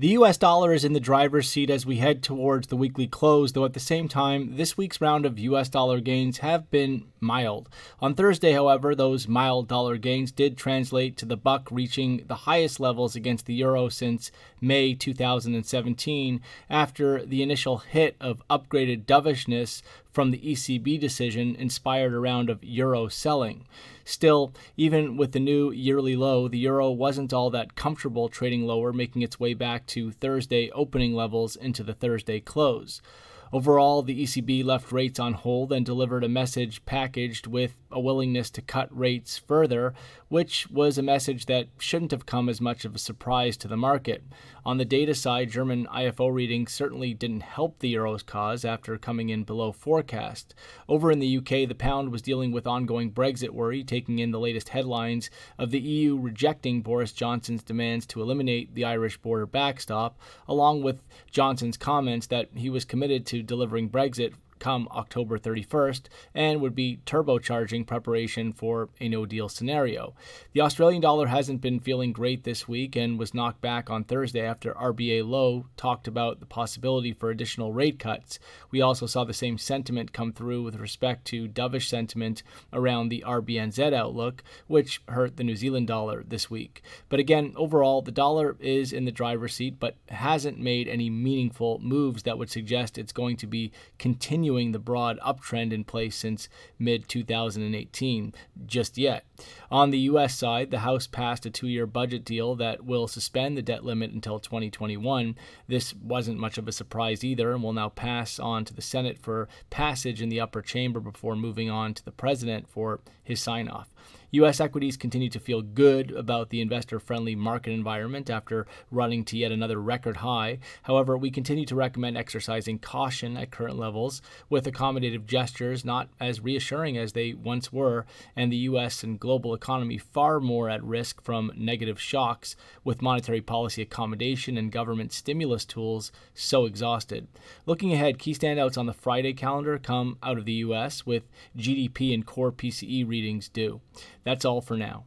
The US dollar is in the driver's seat as we head towards the weekly close, though at the same time, this week's round of US dollar gains have been mild. On Thursday, however, those mild dollar gains did translate to the buck reaching the highest levels against the euro since May 2017 after the initial hit of upgraded dovishness from the ECB decision inspired a round of euro selling. Still, even with the new yearly low, the euro wasn't all that comfortable trading lower, making its way back to Thursday opening levels into the Thursday close. Overall, the ECB left rates on hold and delivered a message packaged with a willingness to cut rates further, which was a message that shouldn't have come as much of a surprise to the market. On the data side, German IFO readings certainly didn't help the euro's cause after coming in below forecast. Over in the UK, the pound was dealing with ongoing Brexit worry, taking in the latest headlines of the EU rejecting Boris Johnson's demands to eliminate the Irish border backstop, along with Johnson's comments that he was committed to delivering Brexit come October 31st and would be turbocharging preparation for a no deal scenario. The Australian dollar hasn't been feeling great this week and was knocked back on Thursday after RBA Lowe talked about the possibility for additional rate cuts. We also saw the same sentiment come through with respect to dovish sentiment around the RBNZ outlook, which hurt the New Zealand dollar this week. But again, overall, the dollar is in the driver's seat but hasn't made any meaningful moves that would suggest it's going to be continuing continuing the broad uptrend in place since mid 2018 just yet. On the U.S. side, the House passed a two year budget deal that will suspend the debt limit until 2021. This wasn't much of a surprise either, and will now pass on to the Senate for passage in the upper chamber before moving on to the president for his sign off. U.S. equities continue to feel good about the investor friendly market environment after running to yet another record high. However, we continue to recommend exercising caution at current levels, with accommodative gestures not as reassuring as they once were, and the U.S. and global economy far more at risk from negative shocks, with monetary policy accommodation and government stimulus tools so exhausted. Looking ahead, key standouts on the Friday calendar come out of the U.S., with GDP and core PCE readings due. That's all for now.